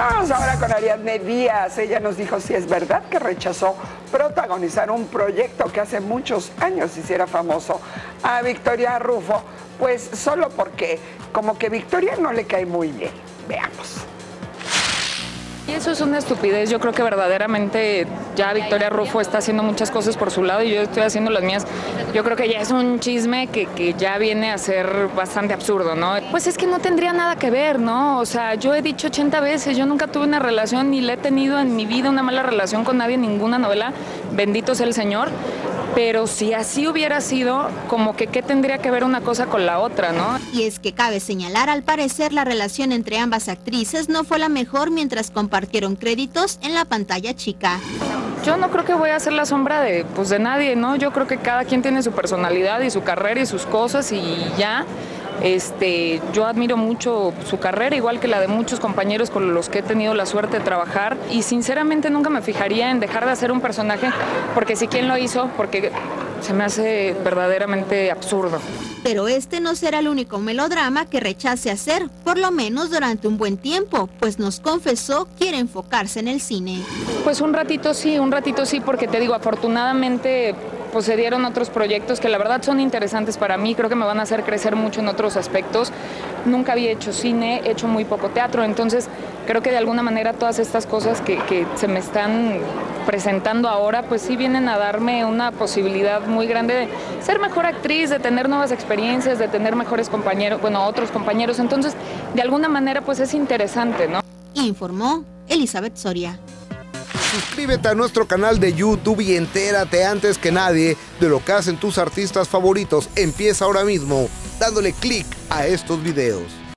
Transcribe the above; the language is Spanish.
Vamos ahora con Ariadne Díaz. Ella nos dijo si es verdad que rechazó protagonizar un proyecto que hace muchos años hiciera famoso a Victoria Rufo, pues solo porque como que Victoria no le cae muy bien. Veamos. Eso es una estupidez. Yo creo que verdaderamente ya Victoria Rufo está haciendo muchas cosas por su lado y yo estoy haciendo las mías. Yo creo que ya es un chisme que, que ya viene a ser bastante absurdo, ¿no? Pues es que no tendría nada que ver, ¿no? O sea, yo he dicho 80 veces, yo nunca tuve una relación ni le he tenido en mi vida una mala relación con nadie ninguna novela. Bendito sea el Señor pero si así hubiera sido, como que qué tendría que ver una cosa con la otra, ¿no? Y es que cabe señalar, al parecer la relación entre ambas actrices no fue la mejor mientras compartieron créditos en la pantalla chica. Yo no creo que voy a ser la sombra de, pues, de nadie, ¿no? Yo creo que cada quien tiene su personalidad y su carrera y sus cosas y ya. Este, yo admiro mucho su carrera, igual que la de muchos compañeros con los que he tenido la suerte de trabajar y sinceramente nunca me fijaría en dejar de hacer un personaje porque si quien lo hizo, porque se me hace verdaderamente absurdo. Pero este no será el único melodrama que rechace hacer, por lo menos durante un buen tiempo, pues nos confesó quiere enfocarse en el cine. Pues un ratito sí, un ratito sí, porque te digo, afortunadamente pues se dieron otros proyectos que la verdad son interesantes para mí, creo que me van a hacer crecer mucho en otros aspectos. Nunca había hecho cine, he hecho muy poco teatro, entonces creo que de alguna manera todas estas cosas que, que se me están presentando ahora, pues sí vienen a darme una posibilidad muy grande de ser mejor actriz, de tener nuevas experiencias, de tener mejores compañeros, bueno, otros compañeros, entonces de alguna manera pues es interesante, ¿no? Informó Elizabeth Soria. Suscríbete a nuestro canal de YouTube y entérate antes que nadie de lo que hacen tus artistas favoritos. Empieza ahora mismo dándole clic a estos videos.